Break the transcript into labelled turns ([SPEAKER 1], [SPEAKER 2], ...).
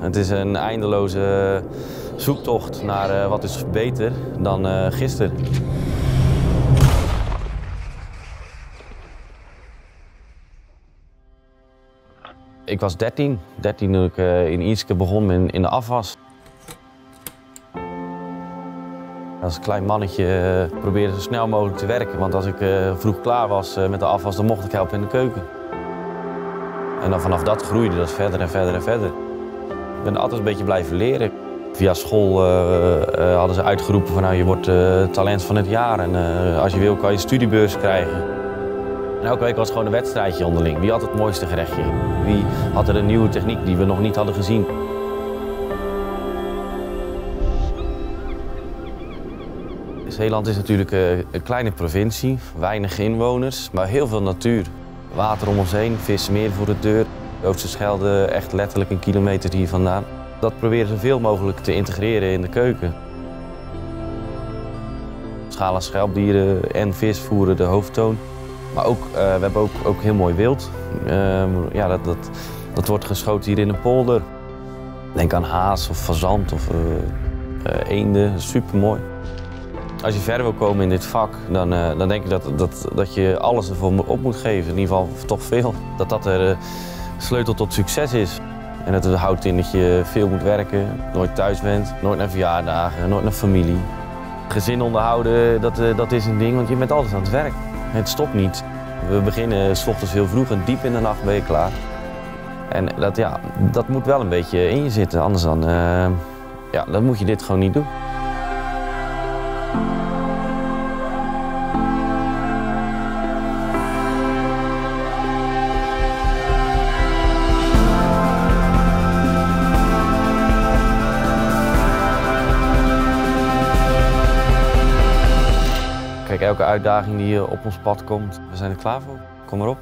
[SPEAKER 1] Het is een eindeloze zoektocht naar uh, wat is beter dan uh, gisteren. Ik was 13, 13 toen ik uh, in Ierske begon in, de afwas. Als klein mannetje uh, probeerde zo snel mogelijk te werken, want als ik vroeg klaar was met de afwas, dan mocht ik helpen in de keuken. En dan vanaf dat groeide dat verder en verder en verder. Ik ben altijd een beetje blijven leren. Via school hadden ze uitgeroepen van nou, je wordt talent van het jaar en als je wil kan je studiebeurs krijgen. En elke week was het gewoon een wedstrijdje onderling. Wie had het mooiste gerechtje? Wie had er een nieuwe techniek die we nog niet hadden gezien? Zeeland is natuurlijk een kleine provincie, weinig inwoners, maar heel veel natuur. Water om ons heen, vissen meer voor de deur. Oosterschelde echt letterlijk een kilometer hier vandaan. Dat proberen zoveel mogelijk te integreren in de keuken. Schalen schelpdieren en vis voeren de hoofdtoon. Maar ook, uh, we hebben ook, ook heel mooi wild. Uh, ja, dat, dat, dat wordt geschoten hier in de polder. Denk aan haas of fazant of uh, eenden, super mooi. Als je verder wil komen in dit vak, dan, dan denk ik dat, dat, dat je alles ervoor op moet geven. In ieder geval toch veel. Dat dat de sleutel tot succes is. En het houdt in dat je veel moet werken, nooit thuis bent, nooit naar verjaardagen, nooit naar familie. Gezin onderhouden, dat, dat is een ding, want je bent altijd aan het werk. Het stopt niet. We beginnen s ochtends heel vroeg en diep in de nacht ben je klaar. En dat, ja, dat moet wel een beetje in je zitten, anders dan, uh, ja, dan moet je dit gewoon niet doen. Kijk, elke uitdaging die op ons pad komt, we zijn er klaar voor. Kom maar op.